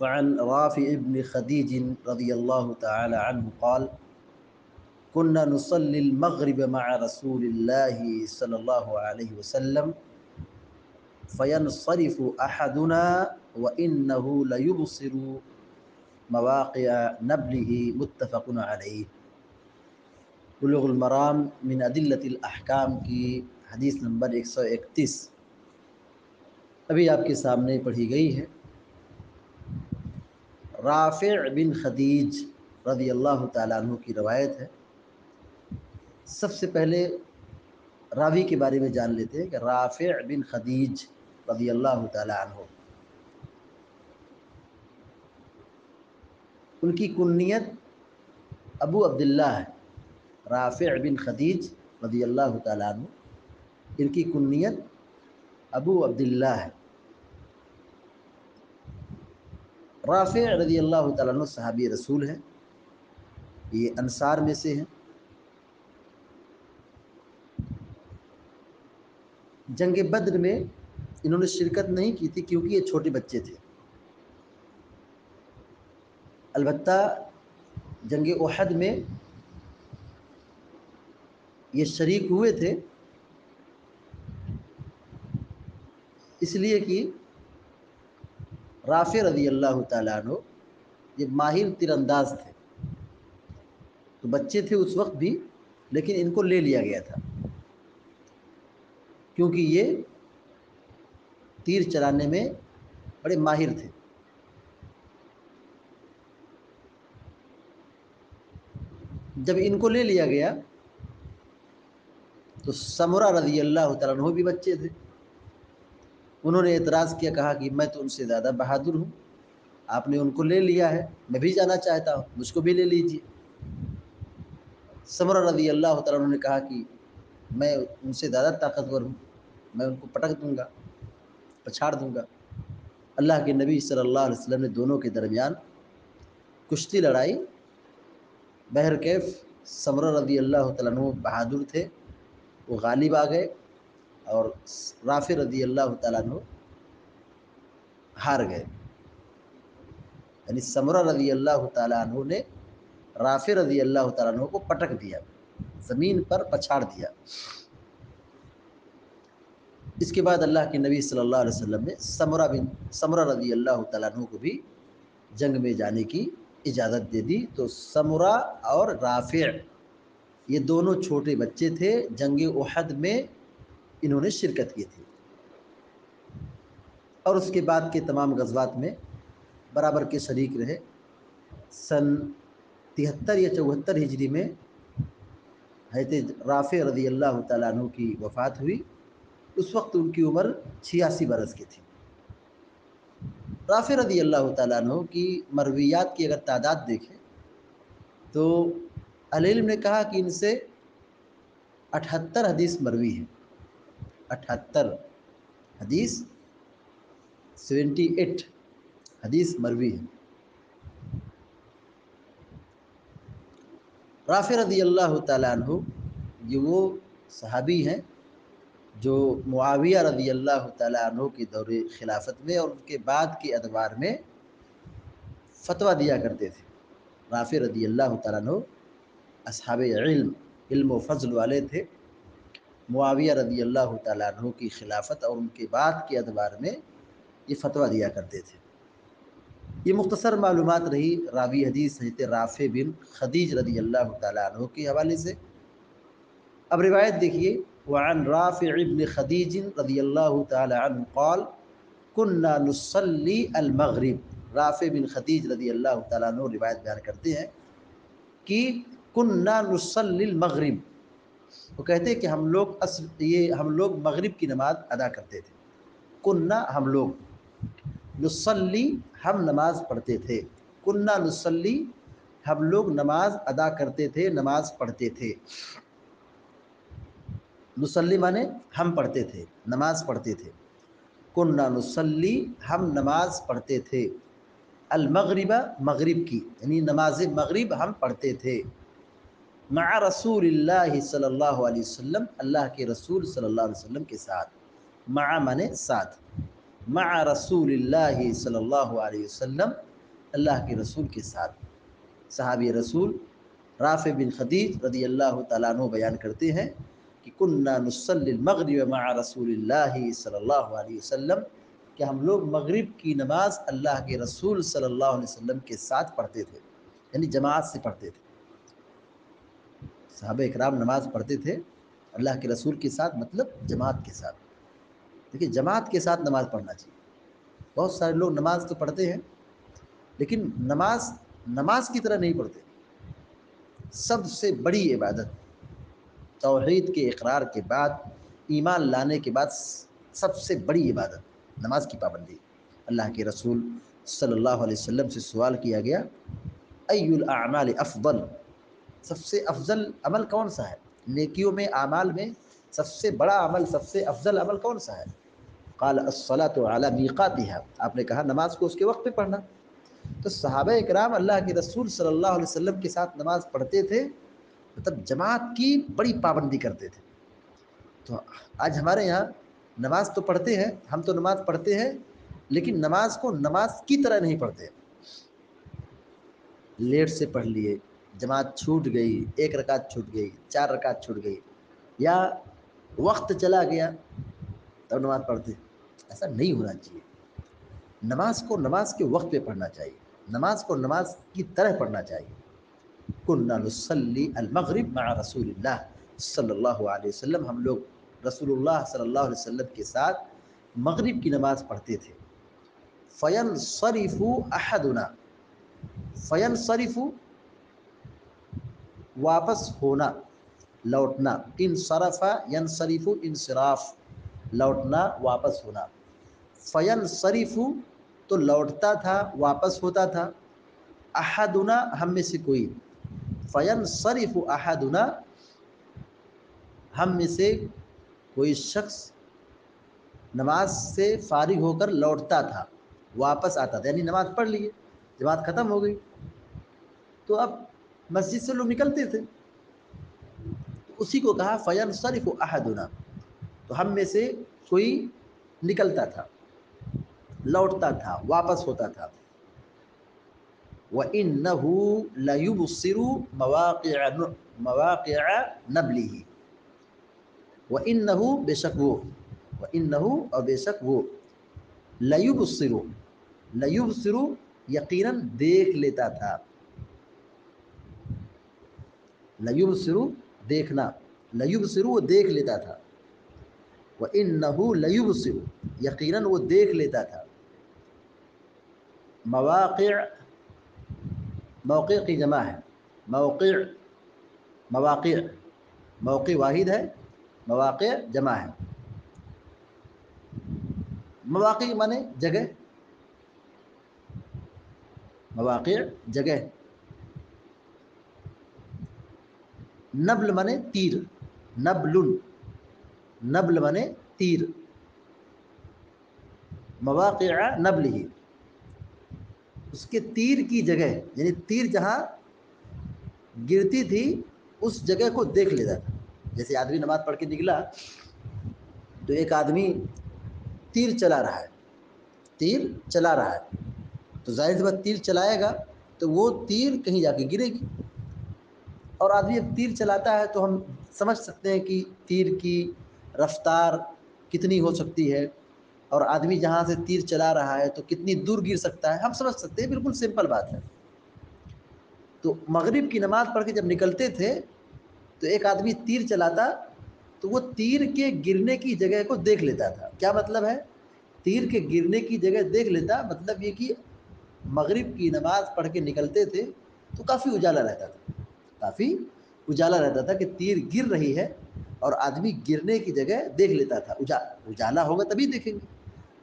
बाद फ़ान राफ़ी इब्न खदीज रदी अल्लाह ताला अन्हु क़ाल कुन्ना नुसल्लिल मग़रिब मअ रसूलिल्लाहि सल्लल्लाहु अलैहि वसल्लम फ़यनसरिफ़ु अहदुना व इन्नहु लयुबसिरु मवाक़िअ नब्लिहि मुत्तफ़क़ुन अलैहि बुलुगुल मराम मिन अदिल्लतिल अहकाम की हदीस नंबर 131 अभी आपके सामने पढ़ी गई है राफ़ बिन खदीज रदी अल्लाह तु की रवायत है। सबसे पहले रावी के बारे में जान लेते हैं कि राफ़ बिन खदीज रदी अल्लाह तु उनकी कुन्नियत अबू अब्दुल्ला है। राफ़ बिन खदीज रदी अल्लाह तु इनकी कुन्नियत अबू अब्दुल्ला है। राफ़ रज़ी अल्लाह तु रसूल हैं। ये अनसार में से हैं। जंग बद्र में इन्होंने शिरकत नहीं की थी क्योंकि ये छोटे बच्चे थे। अलबत्ता जंग उहद में ये शरीक हुए थे। इसलिए कि राफ़ रदी अल्लाह तु ये माहिर तिरंदाज थे। तो बच्चे थे उस वक्त भी, लेकिन इनको ले लिया गया था। क्योंकि ये तीर चलाने में बड़े माहिर थे। जब इनको ले लिया गया तो समरा रज़ी अल्लाह तु भी बच्चे थे। उन्होंने एतराज़ किया, कहा कि मैं तो उनसे ज़्यादा बहादुर हूँ। आपने उनको ले लिया है, मैं भी जाना चाहता हूँ, मुझको भी ले लीजिए। समर रज़ी अल्लाह तु ने कहा कि मैं उनसे ज़्यादा ताकतवर हूँ, मैं उनको पटक दूँगा, पछाड़ दूँगा। अल्लाह के नबी सल्लल्लाहु अलैहि वसल्लम ने दोनों के दरमियान कुश्ती लड़ाई। बहर कैफ समर रदी अल्लाह तु बहादुर थे, वो गालिब आ गए। और राफ़ रदी अल्लाह तु हार गए। यानी समरा रदी अल्लाह तु ने राफ़ रदी अल्लाह तु को पटक दिया, ज़मीन पर पछाड़ दिया। इसके बाद अल्लाह के नबी सल्लल्लाहु अलैहि वसल्लम ने समरा बिन, समरा रदी अल्लाह तु को भी जंग में जाने की इजाज़त दे दी। तो समरा और राफ़, ये दोनों छोटे बच्चे थे, जंग उहद में इन्होंने शिरकत की थी। और उसके बाद के तमाम गजबात में बराबर के शरीक रहे। सन तिहत्तर या चौहत्तर हिजरी में हैत राफ़ रदी अल्लाह तु की वफ़ात हुई। उस वक्त उनकी उम्र छियासी बरस की थी। राफ़ रदी अल्लाह तु की मरवियात की अगर तादाद देखें तो अलीम ने कहा कि इनसे अठहत्तर हदीस मरवी है। अठहत्तर, हदीस सेवेंटी एट हदीस मरवी है। राफ़ रदी अल्लाह तु ये वो सहाबी हैं जो मुआविया रदी अल्लाह तु के दौर खिलाफत में और उनके बाद के अदवार में फतवा दिया करते थे। राफ़ रदी अल्लाह तु असहाब इल्म इल्म फ़ज़ल वाले थे। मुआविया रदी अल्लाह तु की खिलाफत और उनके बाद के अदबार में ये फतवा दिया करते थे। ये मुख्तसर मालूम रही रावी हदीस हज़रत राफ़ बिन खदीज रदी अल्लाह तु के हवाले से। अब रिवायत देखिए वन राफ़ इबन खदीज रदी अल्लाह तल कुन्ना नुसल्ली अलमगरिब बिन खदीज रदी अल्लाह तु रिवायत बयान करते हैं कि कुन्ना नुसल्लिल मगरिब। वो कहते कि हम लोग अस, ये हम लोग मगरिब की नमाज़ अदा करते थे। कुन्ना हम लोग नुसल्ली हम नमाज़ पढ़ते थे। कुन्ना नुसल्ली हम लोग नमाज़ अदा करते थे, नमाज़ पढ़ते थे। नुसल्ली माने हम पढ़ते थे, नमाज़ पढ़ते थे। कुन्ना नुसल्ली हम नमाज़ पढ़ते थे। अलमगरिबा मगरिब की, यानी नमाज़ मगरिब हम पढ़ते थे। मा रसूल सल्लल्लाहु अलैहि वसल्लम, अल्लाह के रसूल सल्लल्लाहु अलैहि वसल्लम के साथ। मा माने साथ। मा रसूल सल्लल्लाहु अलैहि वसल्लम, अल्लाह के रसूल के साथ। सहाबी रसूल राफ़ बिन खदीज रदी अल्लाह तु बयान करते हैं कि कुन्ना नुसलमगरब मा रसूल सल्लल्लाहु अलैहि वसल्लम, कि हम लोग मगरिब की नमाज़ अल्लाह के रसूल सल्लल्लाहु अलैहि वसल्लम के साथ पढ़ते थे, यानी जमात से पढ़ते थे। साहब इकराम नमाज़ पढ़ते थे, अल्लाह के रसूल के साथ मतलब जमात के साथ। देखिए, जमात के साथ नमाज़ पढ़ना चाहिए। बहुत सारे लोग नमाज़ तो पढ़ते हैं, लेकिन नमाज़ नमाज़ की तरह नहीं पढ़ते। सबसे बड़ी इबादत तोहहीद के इकरार के बाद, ईमान लाने के बाद सबसे बड़ी इबादत, नमाज़ की पाबंदी। अल्लाह के रसूल सल्लल्लाहु अलैहि वसल्लम से सवाल किया गया अयुल अमाल सबसे अफजल अमल कौन सा है? नेकियों में, आमाल में सबसे बड़ा अमल, सबसे अफजल अमल कौन सा है? काल असला तो आला मीक़ाती है आपने कहा नमाज़ को उसके वक्त पे पढ़ना। तो सहाब कराम अल्लाह के रसूल अलैहि वसल्लम के साथ नमाज़ पढ़ते थे मतलब जमात की बड़ी पाबंदी करते थे। तो आज हमारे यहाँ नमाज़ तो पढ़ते हैं, हम तो नमाज़ पढ़ते हैं, लेकिन नमाज़ को नमाज़ की तरह नहीं पढ़ते। लेट से पढ़ लिए जमात छूट गई, एक रकात छूट गई, चार रकात छूट गई। या वक्त चला गया, तब तो नमाज़ पढ़ते। ऐसा नहीं होना चाहिए। नमाज़ को नमाज़ के वक्त पे पढ़ना चाहिए। नमाज़ को नमाज़ की तरह पढ़ना चाहिए। कुन्नसली अलमगरब मा रसूल वसल्लम। हम लोग रसूलुल्लाह सल्लल्लाहु अलैहि वसल्लम के साथ मगरिब की नमाज़ पढ़ते थे। फ़यन शरीफ़ु अहदना। फ़यन शरीफ़ु वापस होना, लौटना। इन शरफ़ा यन शरीफ़ु इंसराफ लौटना, वापस होना। फ़यन शरीफ़ु तो लौटता था, वापस होता था। अहदुना हम में से कोई। फ़यन शरीफ़ अहदुना हम में से कोई शख्स नमाज़ से फारिग होकर लौटता था, वापस आता था। यानी नमाज़ पढ़ लिए, जमात ख़त्म हो गई। तो अब मस्जिद से लोग निकलते थे। तो उसी को कहा, फ़यन शरीफ अहदुना। तो हम में से कोई निकलता था, लौटता था, वापस होता था। व इन नहू लयुबसरु मवाक़ मवाक़ नबली व इन नहू बेशक वो व इन नहू और बेशक वो। लयुब सिरु लयुब सिरु यकीनन देख लेता था। लयुब सिरु देखना लयुब सिरु वो देख लेता था। व इन नहू लयुब सिरु यकीनन वो देख लेता था। मवाक़ मौक़ की जमा है। मौक़ मवाक़ मौक़ वाहिद है मौाक़ जमा है। मौाक़ माने जगह। मवाक़ जगह। नबल माने तीर, नबलुन। नबल माने तीर। मवाक़ नबल ही उसके तीर की जगह, यानी तीर जहाँ गिरती थी, उस जगह को देख लेता था। जैसे आदमी नमाज़ पढ़ के निकला तो एक आदमी तीर चला रहा है। तीर चला रहा है। तो ज़ाहिर सी बात, तीर चलाएगा तो वो तीर कहीं जाके गिरेगी। और आदमी जब तीर चलाता है तो हम समझ सकते हैं कि तीर की रफ्तार कितनी हो सकती है। और आदमी जहाँ से तीर चला रहा है तो कितनी दूर गिर सकता है, हम समझ सकते हैं, बिल्कुल सिंपल बात है। तो मगरिब की नमाज़ पढ़ के जब निकलते थे तो एक आदमी तीर चलाता तो वो तीर के गिरने की जगह को देख लेता था। क्या मतलब है? तीर के गिरने की जगह देख लेता मतलब ये कि मगरिब की नमाज़ पढ़ के निकलते थे तो काफ़ी उजाला रहता था। काफ़ी उजाला रहता था कि तीर गिर रही है और आदमी गिरने की जगह देख लेता था। उजा, उजाला होगा तभी देखेंगे।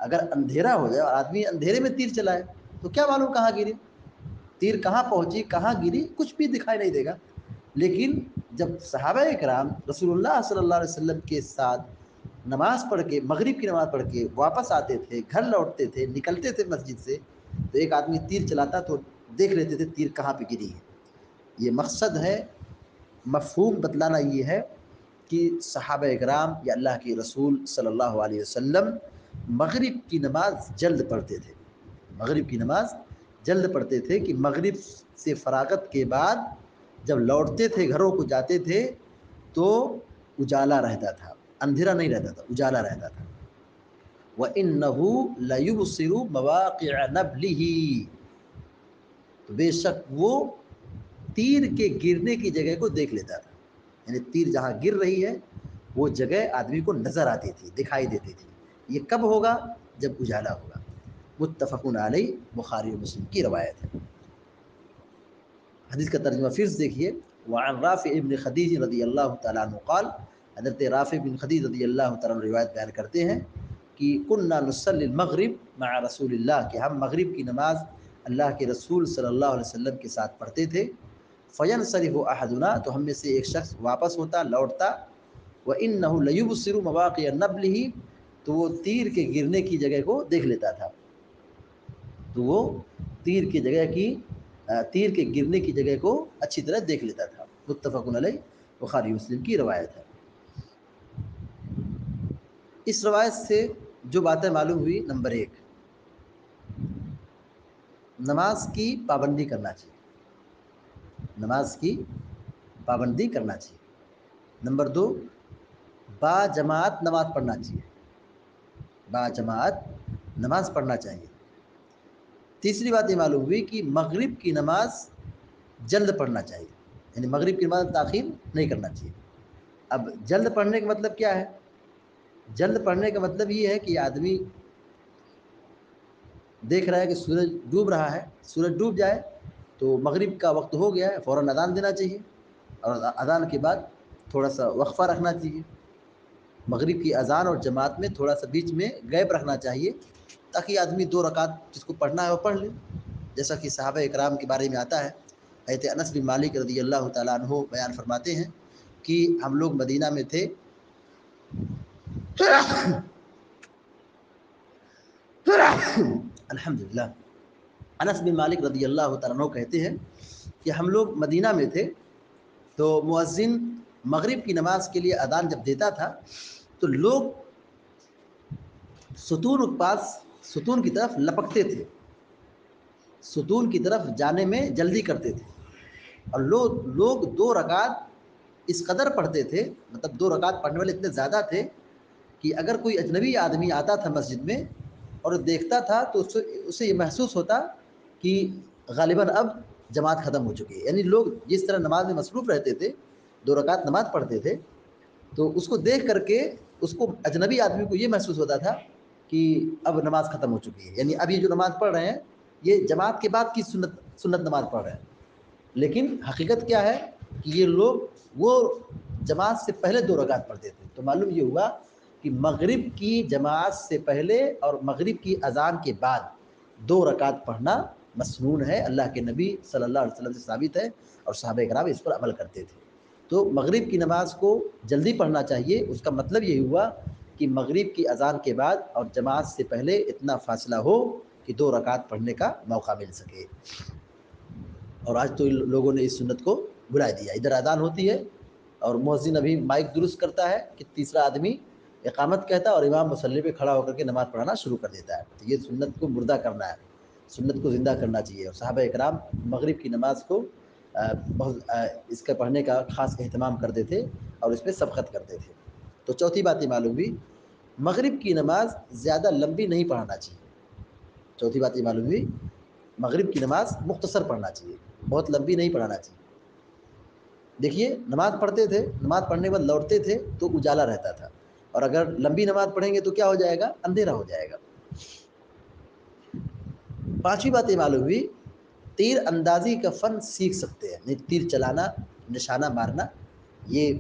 अगर अंधेरा हो जाए और आदमी अंधेरे में तीर चलाए तो क्या मालूम कहाँ गिरी? तीर कहाँ पहुँची, कहाँ गिरी, कुछ भी दिखाई नहीं देगा। लेकिन जब सहाबा कराम रसूलुल्लाह सल्लल्लाहु अलैहि वसल्लम के साथ नमाज़ पढ़ के, मगरिब की नमाज़ पढ़ के वापस आते थे, घर लौटते थे, निकलते थे मस्जिद से तो एक आदमी तीर चलाता तो देख लेते थे तीर कहाँ पे गिरी है। ये मकसद है, मफहूम बतलाना ये है कि सहाब कराम या अल्लाह के रसूल सल्लल्लाहु अलैहि वसल्लम मगरिब की नमाज़ जल्द पढ़ते थे। मगरिब की नमाज़ जल्द पढ़ते थे कि मगरिब से फरागत के बाद जब लौटते थे, घरों को जाते थे तो उजाला रहता था, अंधेरा नहीं रहता था, उजाला रहता था। व इन नहू लयुब सिरु मवाक़ी तो बेशक वो तीर के गिरने की जगह को देख लेता था। यानी तीर जहाँ गिर रही है, वो जगह आदमी को नज़र आती थी, दिखाई देती थी। ये कब होगा? जब उजाला होगा। मुतफ़न आलई बुखारी मुस्लिम की रवायत है। हदीस का तर्जमा फिर देखिए। वान राफ़ इबन खदीज रदी अल्लाह तक़ाल हज़रत राफ़ बिन खदीज रदी अल्लाह तवायत बयान करते हैं कि कुन्ना मगरब मा रसूल कि हम मगरब की नमाज़ अल्लाह के रसूल अलैहि वसल्लम के साथ पढ़ते थे। फ़यन हो अहदुना तो हम में से एक शख्स वापस होता, लौटता। व इन नयुब सिर मवाक़ नबल ही तो वो तीर के गिरने की जगह को देख लेता था। तो वो तीर की जगह की तीर के गिरने की जगह को अच्छी तरह देख लेता था। मुतफ़न बुखारी मुस्लिम की रवायत है। इस रवायत से जो बातें मालूम हुई, नंबर एक, नमाज़ की पाबंदी करना चाहिए। नमाज़ की पाबंदी करना चाहिए। नंबर दो, बा जमात नमाज़ पढ़ना चाहिए। बा जमात नमाज़ पढ़ना चाहिए। तीसरी बात ये मालूम हुई कि मगरिब की नमाज़ जल्द पढ़ना चाहिए। यानी मगरिब की नमाज़ ताखिर नहीं करना चाहिए। अब जल्द पढ़ने का मतलब क्या है? जल्द पढ़ने का मतलब ये है कि आदमी देख रहा है कि सूरज डूब रहा है, सूरज डूब जाए तो मगरिब का वक्त हो गया है फ़ौर अदान देना चाहिए और अदान के बाद थोड़ा सा वक्फ़ा रखना चाहिए। मगरिब की अजान और जमात में थोड़ा सा बीच में गैप रखना चाहिए ताकि आदमी दो रकात जिसको पढ़ना है वो पढ़ ले। जैसा कि साहब इकराम के बारे में आता है ऐत अनस बिन मालिक रदी अल्लाह तु बयान फरमाते हैं कि हम लोग मदीना में थे। अल्हम्दुलिल्लाह। अनस बिन मालिक रदी अल्लाह तु कहते हैं कि हम लोग मदीना में थे तो मुअज्जिन मगरिब की नमाज़ के लिए अदान जब देता था तो लोग सतून पास सुतून की तरफ़ लपकते थे। सतून की तरफ़ जाने में जल्दी करते थे। और लोग लोग दो रकात इस कदर पढ़ते थे मतलब दो रकात पढ़ने वाले इतने ज़्यादा थे कि अगर कोई अजनबी आदमी आता था मस्जिद में और देखता था तो उससे उसे ये महसूस होता कि गालिबा अब जमात ख़त्म हो चुकी है। यानी लोग जिस तरह नमाज़ में मसरूफ़ रहते थे, दो रकात नमाज़ पढ़ते थे तो उसको देख करके उसको अजनबी आदमी को ये महसूस होता था कि अब नमाज़ ख़त्म हो चुकी है। यानी अब ये जो नमाज़ पढ़ रहे हैं, ये जमात के बाद की सुन्नत सुन्नत नमाज़ पढ़ रहे हैं। लेकिन हकीकत क्या है कि ये लोग वो जमात से पहले दो रकात पढ़ते थे। तो मालूम ये हुआ कि मगरिब की जमात से पहले और मगरिब की अजान के बाद दो रकात पढ़ना मसनून है, अल्लाह के नबी सल्लल्लाहु अलैहि वसल्लम से साबित है और साहब कराम इस पर अमल करते थे। तो मगरिब की नमाज़ को जल्दी पढ़ना चाहिए, उसका मतलब यही हुआ कि मगरिब की अजान के बाद और जमात से पहले इतना फासला हो कि दो रकात पढ़ने का मौका मिल सके। और आज तो लोगों ने इस सुन्नत को बुला दिया। इधर अजान होती है और मोहसिन अभी माइक दुरुस्त करता है कि तीसरा आदमी इकामत कहता है और इमाम मुसल्ले पे खड़ा होकर के नमाज़ पढ़ाना शुरू कर देता है। तो ये सुन्नत को मुर्दा करना है। सुन्नत को ज़िंदा करना चाहिए। और साहब इकराम मगरब की नमाज़ को बहुत इसका पढ़ने का ख़ास अहतमाम करते थे और इस पर सबकत करते थे। तो चौथी बात ये मालूम हुई, मगरब की नमाज़ ज़्यादा लंबी नहीं पढ़ाना चाहिए। चौथी बात ये मालूम हुई, मगरब की नमाज़ मुख्तसर पढ़ना चाहिए, बहुत लंबी नहीं पढ़ाना चाहिए। देखिए, नमाज़ पढ़ते थे, नमाज़ पढ़ने के बाद लौटते थे तो उजाला रहता था। और अगर लंबी नमाज़ पढ़ेंगे तो क्या हो जाएगा? अंधेरा हो जाएगा। पांचवी बात ये मालूम हुई, तीर अंदाजी का फ़न सीख सकते हैं। नहीं, तीर चलाना, निशाना मारना, ये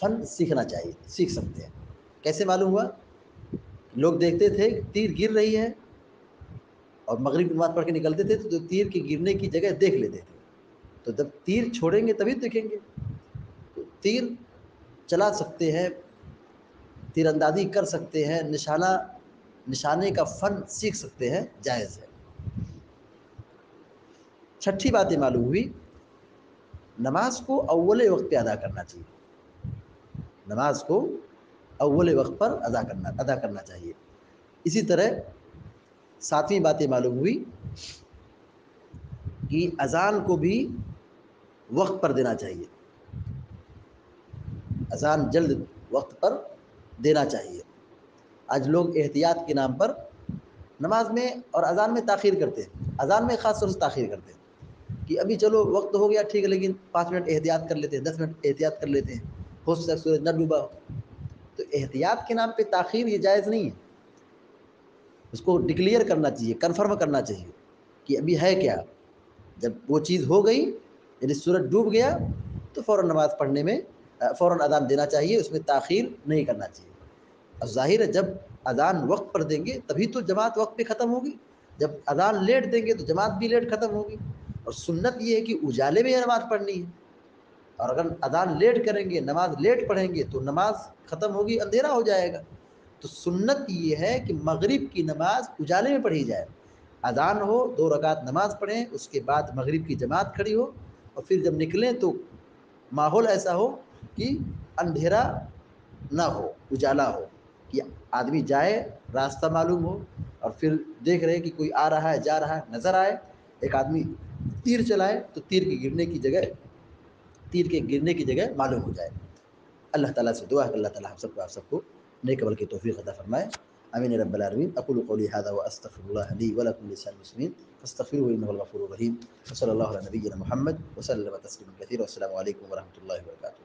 फ़न सीखना चाहिए, सीख सकते हैं। कैसे मालूम हुआ? लोग देखते थे, तीर गिर रही है और मगरिब नमाज़ पढ़ के निकलते थे तो तीर के गिरने की जगह देख लेते थे। तो जब तीर छोड़ेंगे, तभी देखेंगे। तो तीर चला सकते हैं, तीरंदाजी कर सकते हैं, निशाना, निशाने का फ़न सीख सकते हैं, जायज़ है। छठी बात मालूम हुई, नमाज़ को अव्वल वक्त पे अदा करना चाहिए। नमाज़ को अव्वल वक्त पर अदा करना अदा करना चाहिए। इसी तरह सातवीं बातें मालूम हुई कि अज़ान को भी वक्त पर देना चाहिए। अज़ान जल्द वक्त पर देना चाहिए। आज लोग एहतियात के नाम पर नमाज़ में और अज़ान में ताख़ीर करते हैं। अज़ान में ख़ास तौर से ताख़ीर करते हैं। कि अभी चलो वक्त हो गया, ठीक है, लेकिन पाँच मिनट एहतियात कर लेते हैं, दस मिनट एहतियात कर लेते हैं। हो सकता है सूरज न डूबा हो। तो एहतियात के नाम पे ताख़ीर ये जायज़ नहीं है। उसको डिक्लेयर करना चाहिए, कन्फर्म करना चाहिए कि अभी है क्या। जब वो चीज़ हो गई यदि सूरज डूब गया तो फ़ौर नमाज़ पढ़ने में फ़ौर अदान देना चाहिए, उसमें ताख़ीर नहीं करना चाहिए। और ज़ाहिर है, जब अदान वक्त पर देंगे, तभी तो जमात वक्त पे ख़त्म होगी। जब अदान लेट देंगे तो जमात भी लेट ख़त्म होगी। और सुन्नत ये है कि उजाले में नमाज़ पढ़नी है। और अगर अदान लेट करेंगे, नमाज़ लेट पढ़ेंगे तो नमाज़ ख़त्म होगी, अंधेरा हो जाएगा। तो सुन्नत ये है कि मगरिब की नमाज़ उजाले में पढ़ी जाए। अदान हो, दो रकात नमाज़ पढ़ें, उसके बाद मगरिब की जमात खड़ी हो और फिर जब निकलें तो माहौल ऐसा हो कि अंधेरा ना हो, उजाला हो, कि आदमी जाए, रास्ता मालूम हो और फिर देख रहे हैं कि कोई आ रहा है, जा रहा है, नज़र आए। एक आदमी तीर चलाए तो तीर के गिरने की जगह, तीर के गिरने की जगह मालूम हो जाए। अल्लाह ताला से दुआ है अल्लाह ताला हम सबको, आप सबको नेक अमल की तौफीक अता फरमाए। अमीन रब्बुल अकुल कौली हादा व अस्तगफिरुल्लाह ली व लकुम लिसाइल मुस्लिमीन। फस्तगफिरुहु इन्नहुल गफूरुर रहीम। व सल्लल्लाहु अला नबिय्यिना मुहम्मद। व सल्लम तस्लीमा कसीरा। अस्सलामु अलैकुम व रहमतुल्लाहि व बरकातुहू।